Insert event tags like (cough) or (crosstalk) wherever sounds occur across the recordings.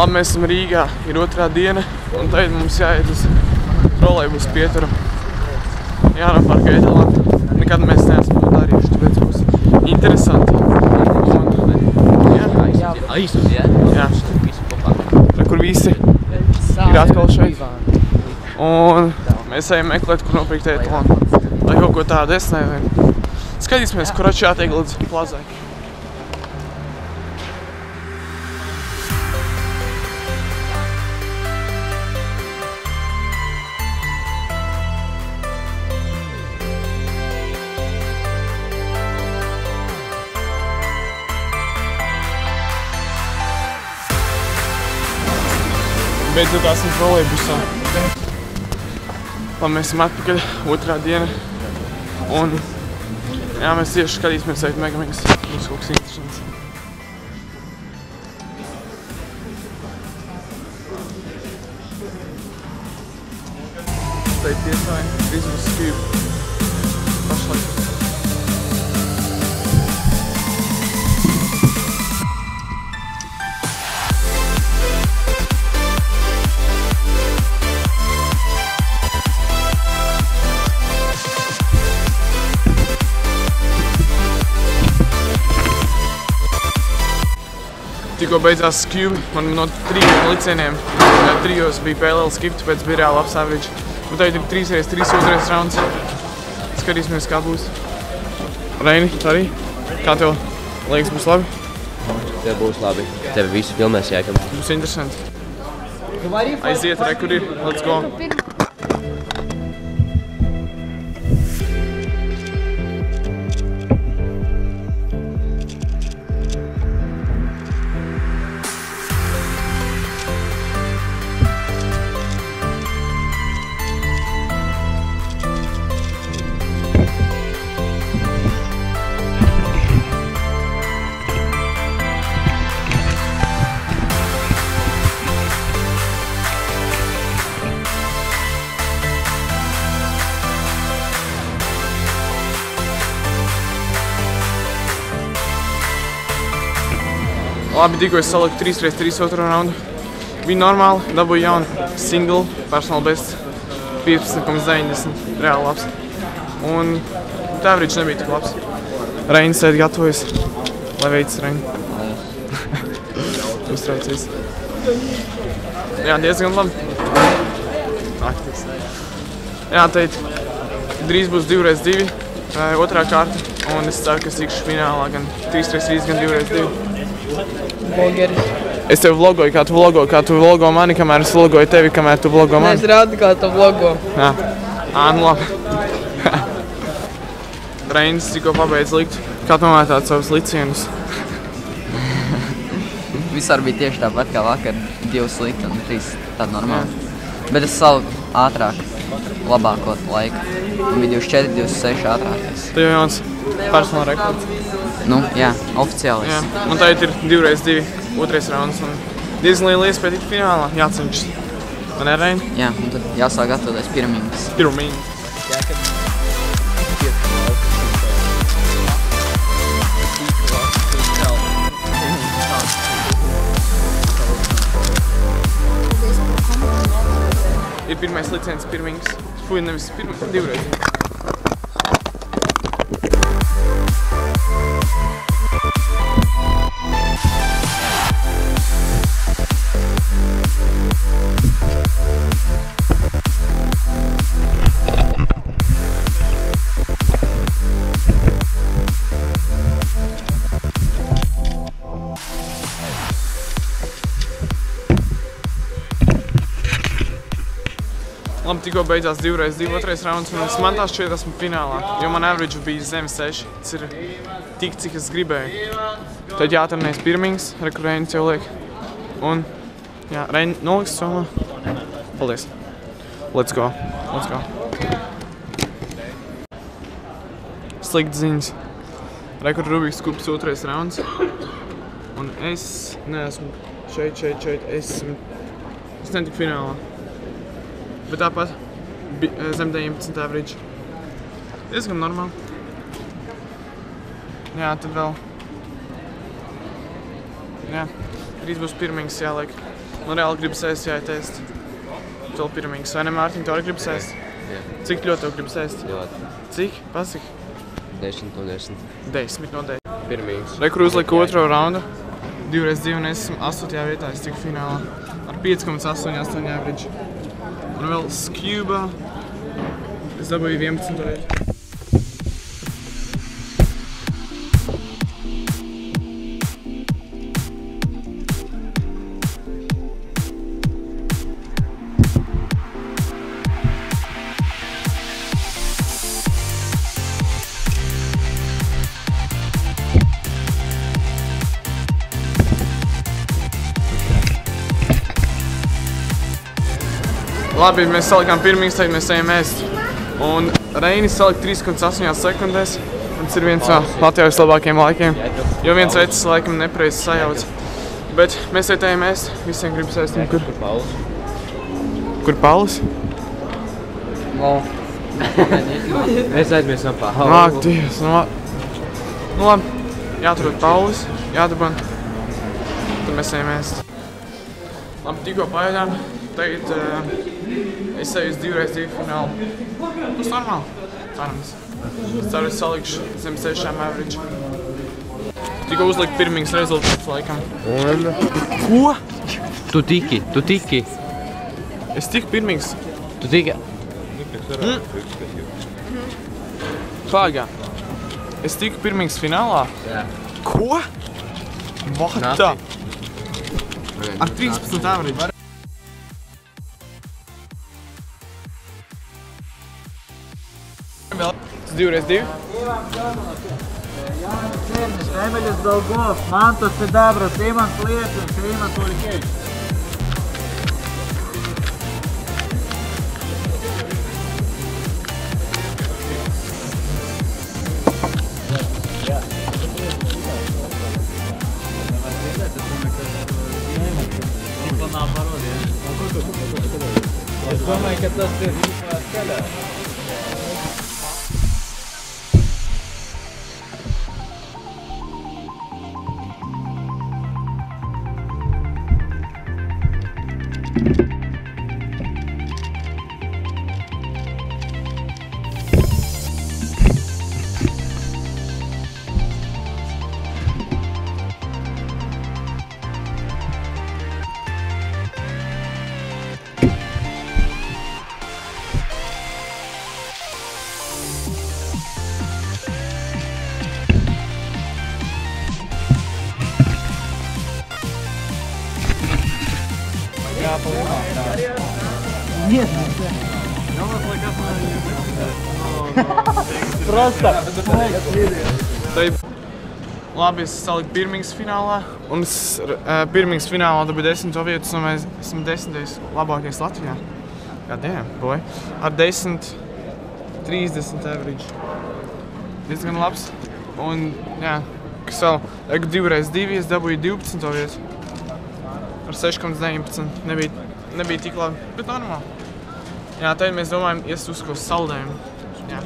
Labi, mēs esam Rīgā, ir otrā diena, un tagad mums jāiet uz trolejbus pieturu. Jānopārka etalāni. Nekad mēs neesam to darījuši, tāpēc būs interesanti. Jā, Aizsūs, jā? Jā. Re, kur visi ir atkal šeit. Un mēs ejam meklēt, kur nopirkt etalāni. Vai kaut ko tādu, es nezinu. Skatīsimies, kur atšķi jātiek līdz plazai. Beidzot esam trolejbusā. Labi, mēs esam atpakaļ otrā diena. Un jā, mēs tieši skatīsimies šeit Megamix. Būs kaut kas interesants. Tikko beidzās Cube, man no trījiem licieniem, trijos bija PLL skip, tāpēc bija reāli labs average. Un tagad ir 3x3 otrais rauns. Skatīsimies, kā būs. Reini, arī? Kā tev liekas, būs labi? Tev būs labi. Tev visu filmēs jākam. Būs interesanti. Aiziet, re, kur ir. Let's go. Labi, tikko es saliku 3x3 otro raundu. Bija normāli, dabūju jaunu single, personal best 15,90. Reāli labs. Un tā average nebija tik labs. Reinis sēd gatavojas. Lai veids Reini. (laughs) Uztraucies. Jā, diezgan labi. Aktīvs. Jā, teikt, drīz būs 2x2, tā ir otrā kārta. Un es ceru, ka es tikšu finālā gan 3x3, gan 2x2. Blogeris. Es tev vlogoju, kā tu vlogo, kā tu vlogo mani, kamēr es vlogoju tevi, kamēr tu vlogo Es mani. rādu, kā tu vlogo. Jā, Ā, nu labi. (laughs) Reinis tikko pabeidz likt, kā tu nomētāt savus licienus. (laughs) Visur bija tieši tāpat kā vakar. Divas slikti un trīs tādi normāli. Bet es saliku ātrāk, labāko laiku. Un bija 24, 26 ātrākais. Tev jau jauns personāla rekords. Nu, jā, oficiālais. Jā, un tagad ir 2x2, otrais rauns. Un diezgan liela iespēja tikt finālā. Jācenšas. Man ir Reini? Jā, un tad jāsāk gatavoties pirmīgas. Pirmīņi. Ir pirmais licences pirmīgs. Fui, nevis pirmais, divreiz. Labi, tikko beidzās divreiz, divi otrais rauns, un es man tā šķiet, esmu finālā. Jo man average bija zem 6. Tas ir tik, cik es gribēju. Tad jātrenējas pirmings, rekurēns jau liek. Un, jā, Reini, noliks somā. Paldies. Let's go. Let's go. Slikts ziņas. Rekur Rubiks kubs otrais rauns. Un es neesmu šeit, šeit, šeit. Es esmu, es netiku finālā. Bet tāpat eh, zem 19 average. Diezgan normāli. Jā, tad vēl. Jā, drīz būs pirmīgs jāliek. Man reāli gribas ēst, jāietēst. Tu vēl pirmīgs, vai ne, Mārtiņ, tu arī gribas ēst? Jā. Cik ļoti tev gribas ēst? Ļoti. Cik? Pasaki. 10 no 10. 10 no 10. Pirmīgs. Re, kur uzlika otro raundu. Divreiz divi, un es esmu 8. vietā, es tiku finālā. Ar 5,88 average. Un vēl Skjuba. Es dabūju 11. Labi, mēs salikām pirmīs, tagad mēs ejam ēst. Un Reinis salika 3,8 sekundēs. Un Tas ir viens no Latvijas labākajiem laikiem. Jo viens veids laikam nepareizi sajauc. Bet mēs šeit ejam ēst. Visiem gribas ēst. Kur, kur Paulis? Wow. Mēs aizmirsām Pauls. Nāk, Dievs. La- nu labi. Jāatrod Paulis. Jādabana. Tad mēs ejam ēst. Labi, tikko paēdām. Tagad uh, es eju uz divreiz divu finālu. Tas normāli. Cerams. Es ceru, es salikšu zem sešām average. Tikko uzlikt pirmīgs rezultāts laikam. Ko? Tu tiki, tu tiki. Es tiku pirmīgs. Tu tiki. Pagā. Es tiku pirmīgs finālā. Jā. Ko? What the? Ar 13 average. Vēl tas divreiz divi. Эмилис Долгов, Манто Седабра, Симон Клешин, Крима Куликевич. Es domāju, ka tas ir skaļāk. Tad, labi, es saliku pirmīgs finālā. Un es uh, pirmīgs finālā dabūju desmito vietu, un mēs esam desmitais labākais Latvijā. Jā, damn, boy. Ar 10, 30 average. Diezgan labs. Un, jā, kas vēl, divreiz divi, es dabūju 12 vietu. Ar 6,19. Nebija, nebija tik labi, bet normāli. Jā, tad mēs domājam, ies uz ko saldējumu. Jā.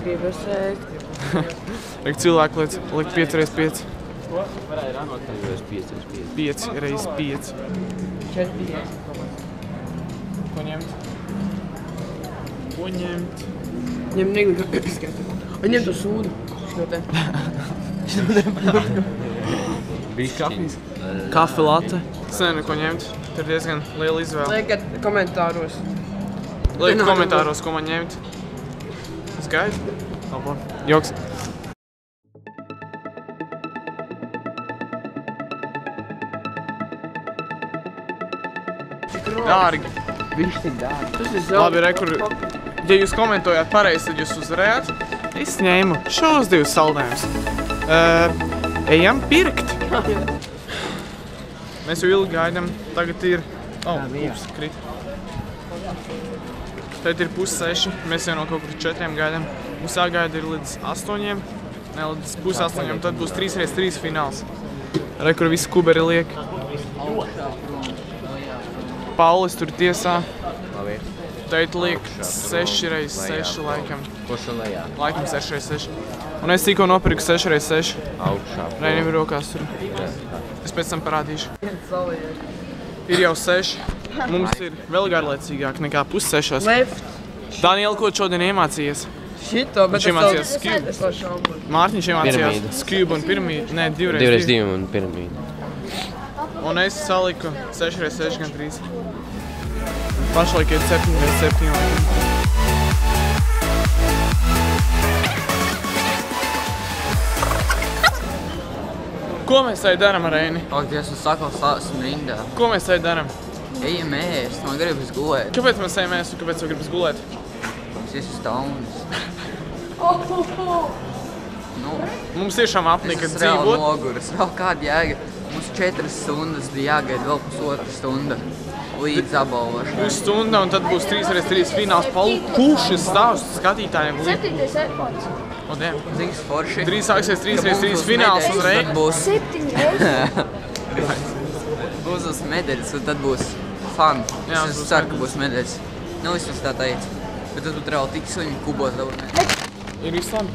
Gribas (laughs) ēst. Liek cilvēku liek, liek 5 reizes 5. Tas 5, 5. 5 reizes 5. Četri. Ko ņemt? Ko ņemt? Ņem negli (coughs) skatu. Un ņem to sūdu. (laughs) Šo te. (laughs) Kafijas. Kafe latte. Nezinu, ko ņemt. Tur ir diezgan liela izvēle. Liekat komentāros. Liek Nāk, komentāros, ko man ņemt. Es gaidu. Labi. Joks. Dārgi. Viņš tik dārgi. Tas ir Labi, re, kur, ja jūs komentojāt pareizi, tad jūs uzvarējāt. Es ņēmu šos divus saldējumus. Uh, ejam pirkt. (laughs) Mēs jau ilgi gaidām. Tagad ir. Oh, ups, krit. Tagad ir pusseši. Mēs jau no kaut kur četriem gaidām. Mums jāgaida ir līdz astoņiem. Ne, līdz pus astoņiem. Tad būs 3x3 fināls. Re, kur visi kuberi liek. Paulis tur tiesā. Labi. Tagad liek 6 reizes 6 laikam. Kurš un lejā? Laikam 6 reizes 6. Un es tikko nopirku 6 reizes 6. Augšā. Reinim ir rokās tur. Es pēc tam parādīšu. Ir jau seši. Mums ir vēl garlaicīgāk nekā pussešos. Left. Daniela, ko šodien iemācījies? Šito, bet es to šaubu. Mārtiņš iemācījās skūbu un piramīdu. Nē, divreiz. Divreiz divi. divi un piramīda. Un es saliku 6 x 6 gan 3. Pašlaik ir 7 x Ko mēs te darām ar Reini? Ak, Dievs, es saku, esmu rindā. Ko mēs te darām? Ejam ēst, man gribas gulēt. Kāpēc mēs ejam ēst un kāpēc tu gribas gulēt? Es esmu staunis. (laughs) Nu, Mums tiešām apnika es esmu reāli dzīvot. noguris. Vēl kāda jēga? Mums četras stundas bija jāgaida vēl pusotra stunda līdz apbalvošanai. Pusstunda un tad būs 3 x 3 fināls. Palu, kurš ir stāsts skatītājiem? Septītais airpods. Cik forši? Drīz sāksies 3 ka x 3 būs fināls medaļas, uzreiz. Tad būs, būs (laughs) uz medaļas, un tad būs fun. Jā, es būs ceru, ka būs medaļas. Nu, vismaz tā teica. Bet tas būtu reāli tik sliņi kubos dabūt. Ir viss labi.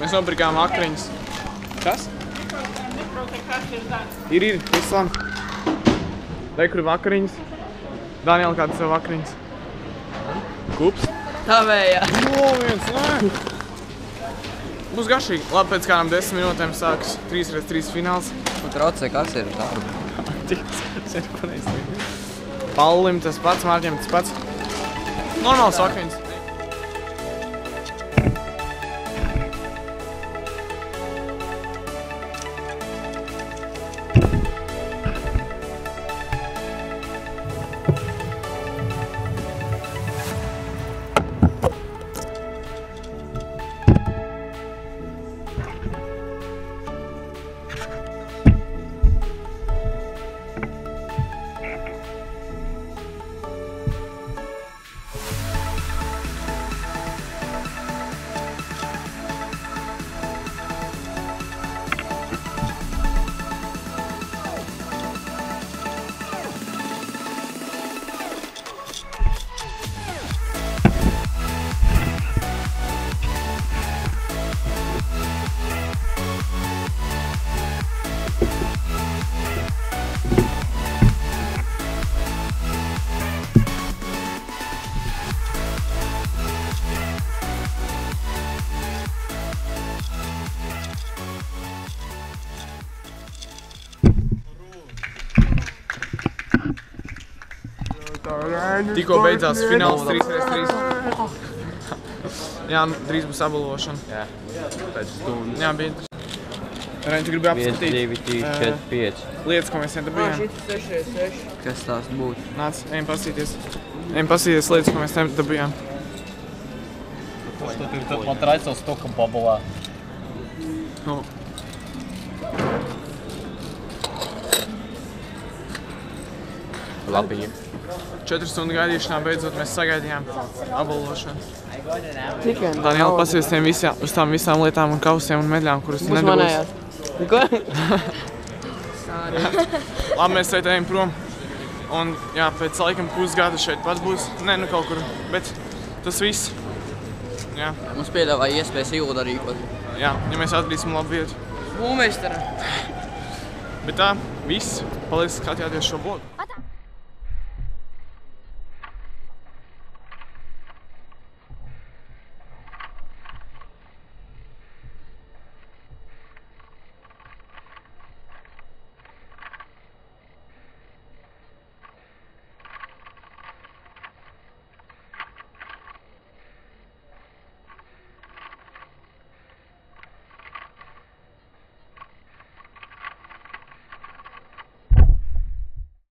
Mēs nopirkām akriņus. Kas? Ir, ir, viss labi. Re, kur ir vakariņas? Daniela, kādas tev vakariņas? Kups? Tavējā. O, viens, nē. Būs garšīgi. Labi, pēc kādām desmit minūtēm sāks 3 x 3 fināls. Un traucē, kas ir darba. Zinu, ko neizdarīt. Paulim tas pats, Mārķiem tas pats. Normāls vakariņas. Tikko beidzās fināls 3x3. Jā, nu, drīz būs apbalvošana. Jā, pēc stundas. Jā, bija interesanti. Reņķi, tu gribi 1, apskatīt 2, 3, 4, 5. lietas, ko mēs šeit dabījām? Šis 6 x 6. Kas tās būtu? Nāc, ejam pasīties. Ejam pasīties lietas, ko mēs šeit dabījām. Что ты потратил столько бабла? Nu, Labi. 4 stundu gaidīšanā beidzot mēs sagaidījām apbalvošanu. Tikai. Daniela, pasies tiem visām, uz tām visām lietām un kausiem un medaļām, kuras tu Būs manējās. Ko? (laughs) Labi, mēs šeit ejam prom. Un jā, pēc laikam pusgada šeit pat būs. Nē, nu kaut kur. Bet tas viss. Jā, Mums piedāvāja iespējas jūda rīkot. jā, ja mēs atradīsim labu vietu. Būmeistara. Bet tā, viss. Paldies, ka skatījāties šo blogu.